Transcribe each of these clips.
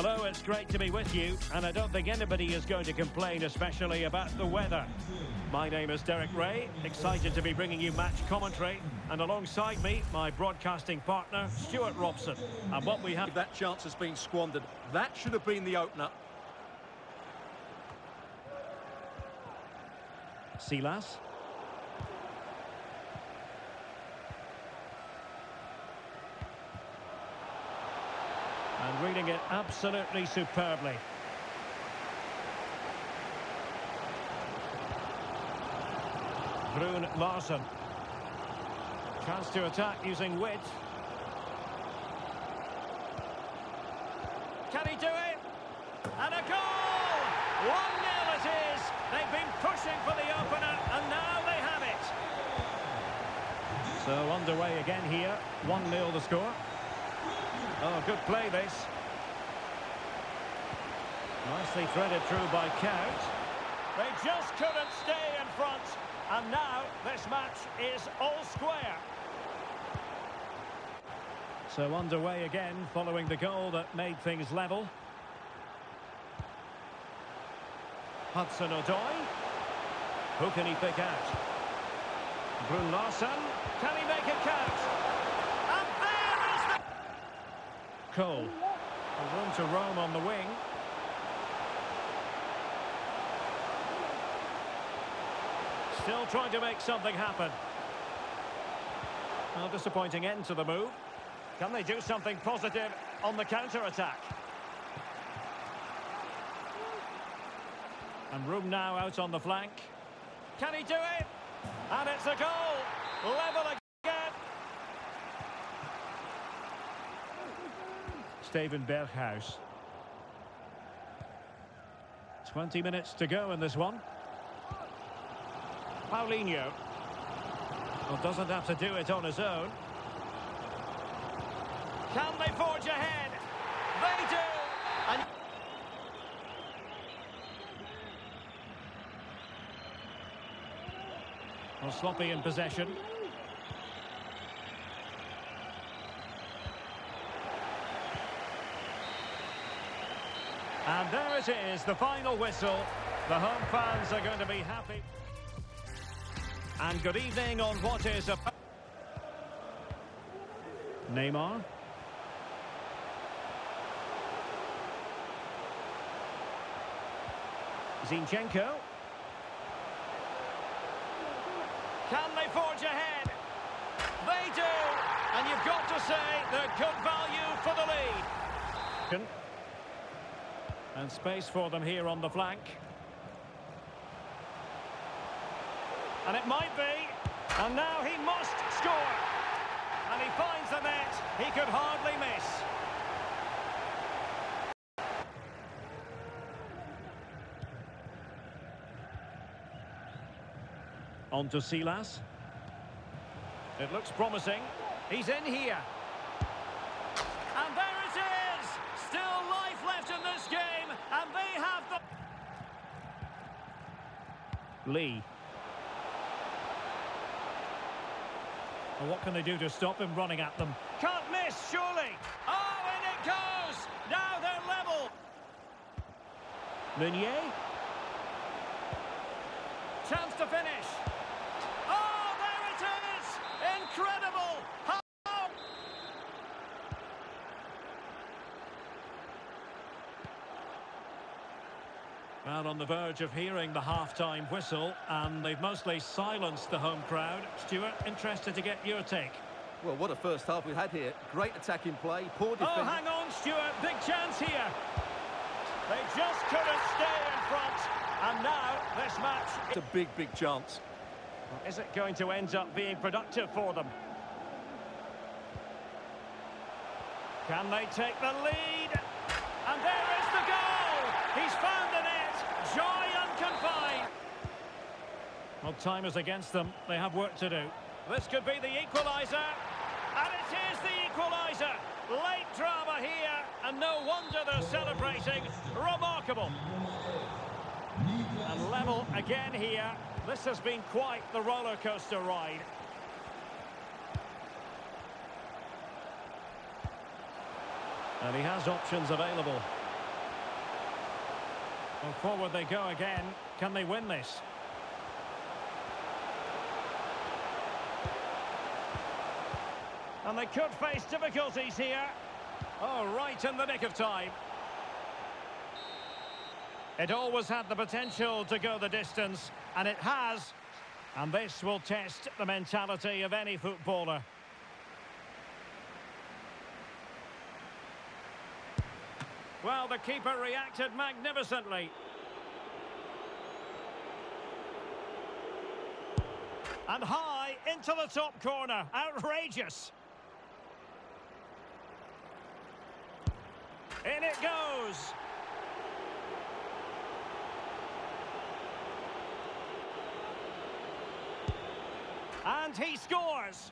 Hello, it's great to be with you, and I don't think anybody is going to complain, especially about the weather. My name is Derek Rae, excited to be bringing you match commentary, and alongside me, my broadcasting partner, Stuart Robson. And what we have... That chance has been squandered. That should have been the opener. Silas. And reading it absolutely superbly. Bruun Larsen. Chance to attack using width. Can he do it? And a goal! 1-0 it is. They've been pushing for the opener, and now they have it. So underway again here. 1-0 the score. Oh, good play this. Nicely threaded through by Kuyt. They just couldn't stay in front. And now this match is all square. So underway again following the goal that made things level. Hudson Odoi. Who can he pick out? Bruun Larsen. Can he make it count? And there is the... Cole. Room to roam on the wing. Still trying to make something happen. A disappointing end to the move. Can they do something positive on the counter-attack? And room now out on the flank. Can he do it? And it's a goal! Level again! Steven Berghuis. 20 minutes to go in this one. Paulinho. Well, doesn't have to do it on his own. Can they forge ahead? They do! And well, sloppy in possession. And there it is, the final whistle. The home fans are going to be happy. And good evening on what is a... Neymar. Zinchenko. Can they forge ahead? They do! And you've got to say they're good value for the lead. And space for them here on the flank. And it might be. And now he must score. And he finds the net. He could hardly miss. On to Silas. It looks promising. He's in here. And there it is! Still life left in this game, and they have the... Lee. Well, what can they do to stop him running at them? Can't miss, surely! Oh, and it goes! Now they're level! Meunier. Chance to finish. Oh, there it is! Incredible! How Well, on the verge of hearing the half-time whistle, and they've mostly silenced the home crowd. Stuart, interested to get your take. Well, what a first half we had here. Great attacking play, poor defense. Oh, hang on, Stuart. Big chance here. They just couldn't stay in front. And now this match... It's a big, big chance. Is it going to end up being productive for them? Can they take the lead? And there is the goal! He's found the net! Joy unconfined! Well, time is against them. They have work to do. This could be the equaliser. And it is the equaliser. Late drama here, and no wonder they're celebrating. Remarkable. And level again here. This has been quite the roller coaster ride. And he has options available. Well, forward they go again. Can they win this? And they could face difficulties here. Oh, right in the nick of time. It always had the potential to go the distance, and it has. And this will test the mentality of any footballer. Well, the keeper reacted magnificently. And high into the top corner. Outrageous. In it goes. And he scores.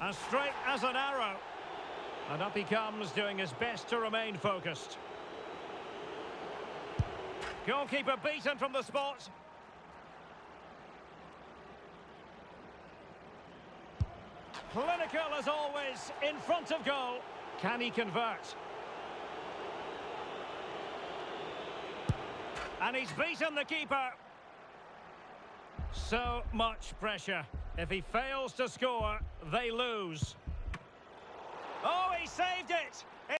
As straight as an arrow. And up he comes, doing his best to remain focused. Goalkeeper beaten from the spot. Clinical as always, in front of goal. Can he convert? And he's beaten the keeper. So much pressure. If he fails to score, they lose. Oh, he saved it!